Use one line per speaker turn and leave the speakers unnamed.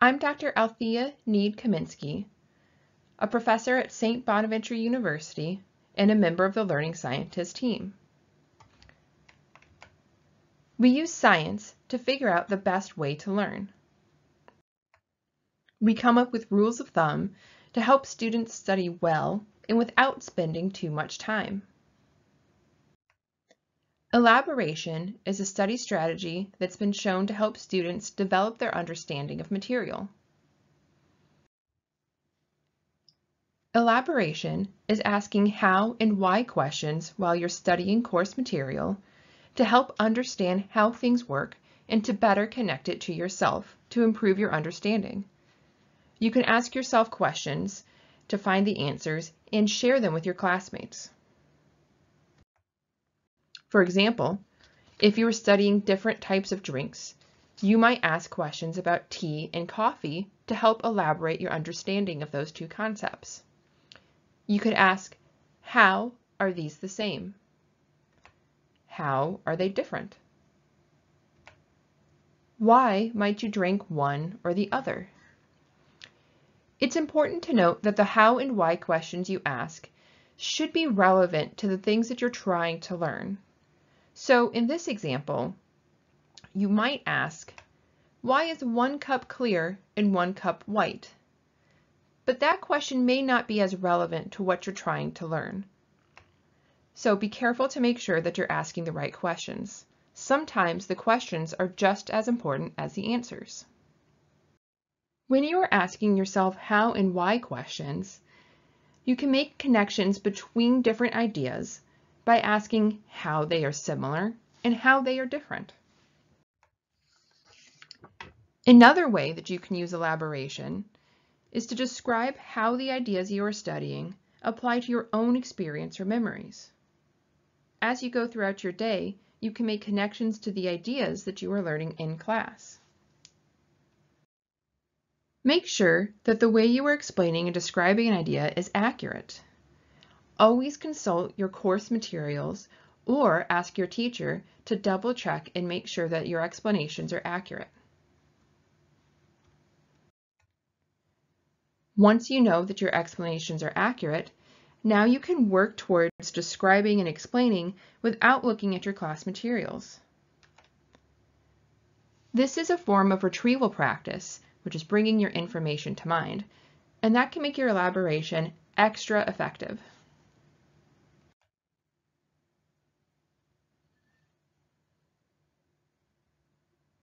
I'm Dr. Althea Need Kaminske, a professor at St. Bonaventure University and a member of the Learning Scientist team. We use science to figure out the best way to learn. We come up with rules of thumb to help students study well and without spending too much time. Elaboration is a study strategy that's been shown to help students develop their understanding of material. Elaboration is asking how and why questions while you're studying course material to help understand how things work and to better connect it to yourself to improve your understanding. You can ask yourself questions to find the answers and share them with your classmates. For example, if you were studying different types of drinks, you might ask questions about tea and coffee to help elaborate your understanding of those two concepts. You could ask, how are these the same? How are they different? Why might you drink one or the other? It's important to note that the how and why questions you ask should be relevant to the things that you're trying to learn. So in this example, you might ask, why is one cup clear and one cup white? But that question may not be as relevant to what you're trying to learn. So be careful to make sure that you're asking the right questions. Sometimes the questions are just as important as the answers. When you are asking yourself how and why questions, you can make connections between different ideas by asking how they are similar and how they are different. Another way that you can use elaboration is to describe how the ideas you are studying apply to your own experience or memories. As you go throughout your day, you can make connections to the ideas that you are learning in class. Make sure that the way you are explaining and describing an idea is accurate. Always consult your course materials or ask your teacher to double check and make sure that your explanations are accurate. Once you know that your explanations are accurate, now you can work towards describing and explaining without looking at your class materials. This is a form of retrieval practice, which is bringing your information to mind, and that can make your elaboration extra effective.